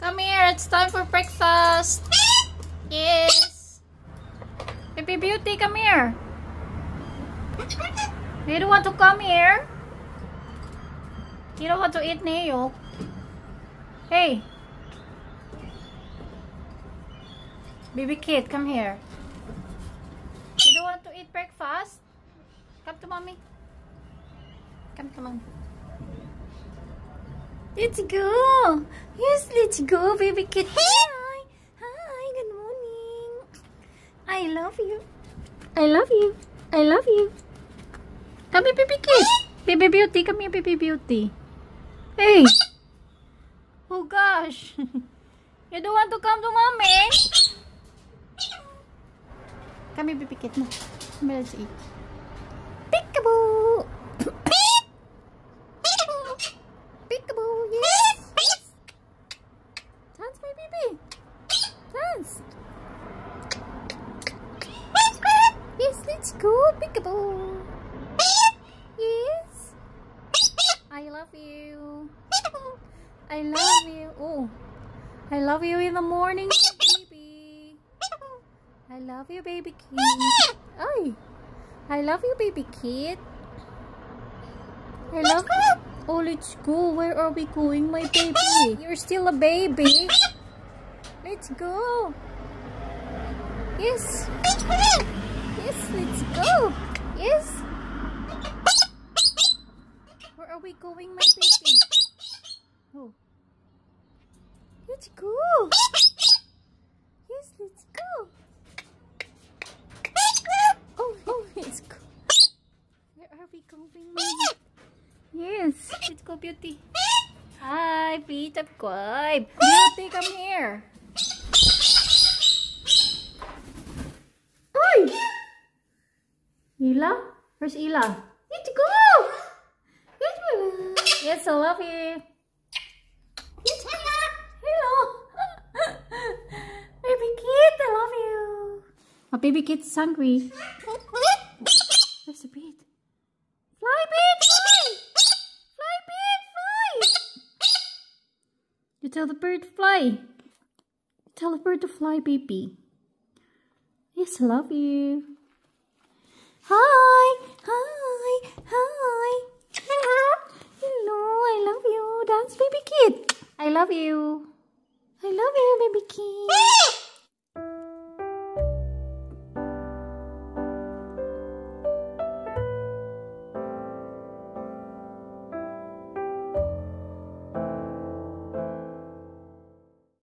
Come here, it's time for breakfast. Yes. Baby Beauty, come here. You don't want to come here? You don't want to eat Neo? Hey. Baby Kit, come here. You don't want to eat breakfast? Come to mommy. Come to mommy. Let's go. Yes, let's go, baby Kit. Hi. Hi, good morning. I love you. I love you. I love you. Come here, baby Kit. Baby beauty, come here, baby beauty. Hey. Oh gosh. You don't want to come to mommy? Come here, baby Kit. No. Come here, let's eat. Peekaboo. Peekaboo, yes. Dance, my baby. Dance. Yes, let's go, peekaboo. Yes. I love you. I love you. Oh, I love you in the morning, baby. I love you, baby Kit. Ay, I love you, baby Kit. I love you. Oh, let's go. Where are we going, my baby? You're still a baby. Let's go. Yes. Yes, let's go. Yes. Going, my baby? Oh. Let's go. Yes, let's go. Oh, oh, let's go. Where are we going, Yes, let's go, Beauty. Hi, Pete, subscribe. Beauty, come here. Oi! Ila? Where's Ila? Let's go! Yes, I love you. Hello. baby Kit, I love you. My baby Kit's hungry. There's a bit. Fly, bit, fly! Fly, bit, fly! You tell the bird to fly. Tell the bird to fly, baby. Yes, I love you. Hi, hi, hi. Hello, I love you. Dance, baby Kit. I love you. I love you, baby Kit.